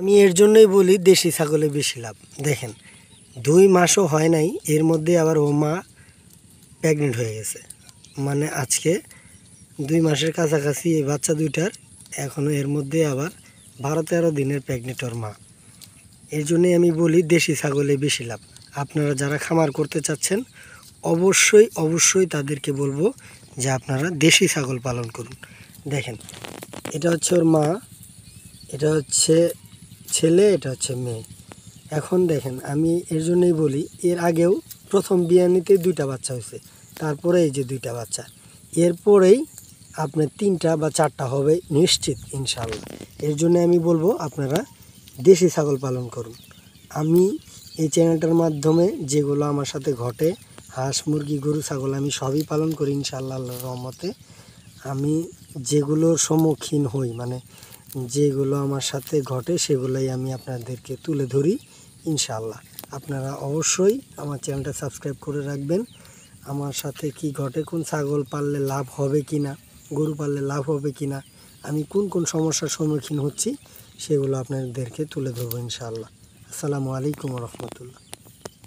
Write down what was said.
আমি এর জন্যই বলি দেশি ছাগলে বেশি লাভ। দেখেন, দুই মাসও হয় নাই, এর মধ্যে আবার ও মা প্রেগনেন্ট হয়ে গেছে। মানে আজকে দুই মাসের কাছাকাছি এই বাচ্চা দুইটার এখনও এর মধ্যে আবার বারো তেরো দিনের প্রেগনেন্ট ওর মা। এর জন্যই আমি বলি দেশি ছাগলে বেশি লাভ। আপনারা যারা খামার করতে চাচ্ছেন, অবশ্যই অবশ্যই তাদেরকে বলব যে আপনারা দেশি ছাগল পালন করুন। দেখেন, এটা হচ্ছে ওর মা, এটা হচ্ছে ছেলে, এটা হচ্ছে মেয়ে। এখন দেখেন, আমি এর জন্যই বলি, এর আগেও প্রথম বিয়ানিতে দুইটা বাচ্চা হয়েছে, তারপরে এই যে দুইটা বাচ্চা। এরপরেই আপনার তিনটা বা চারটা হবে নিশ্চিত ইনশাল্লাহ এর জন্য আমি বলব, আপনারা দেশি ছাগল পালন করুন। আমি এই চ্যানেলটার মাধ্যমে যেগুলো আমার সাথে ঘটে, হাঁস, মুরগি, গরু, ছাগল, আমি সবই পালন করি, ইনশাআল্লাহ, আল্লাহর রহমতে। আমি যেগুলোর সম্মুখীন হই মানে যেগুলো আমার সাথে ঘটে সেগুলোই আমি আপনাদেরকে তুলে ধরি, ইনশাআল্লাহ। আপনারা অবশ্যই আমার চ্যানেলটা সাবস্ক্রাইব করে রাখবেন। আমার সাথে কি ঘটে, কোন ছাগল পাললে লাভ হবে কি না গরু পাললে লাভ হবে কি না আমি কোন কোন সমস্যার সম্মুখীন হচ্ছি, সেগুলো আপনাদেরকে তুলে ধরবো, ইনশাআল্লাহ। আসসালামু আলাইকুম রহমতুল্লাহ।